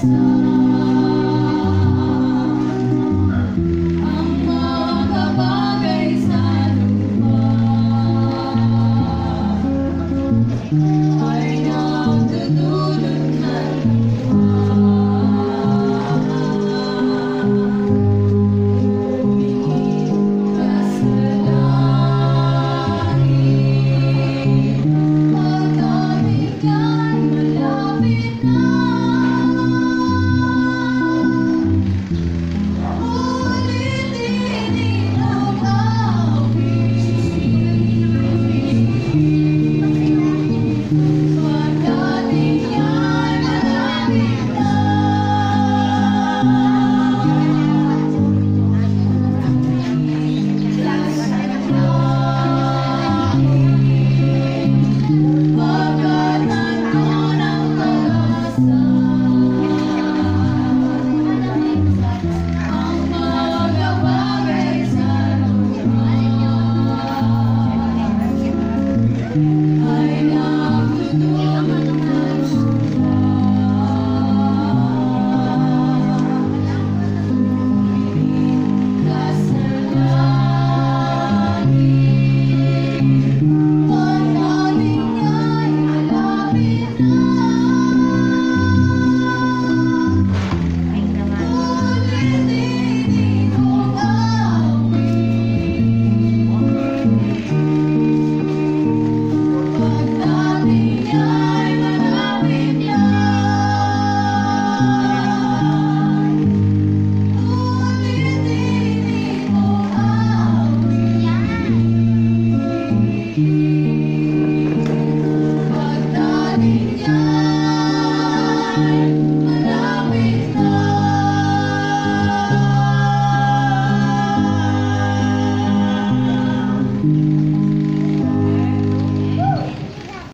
sun.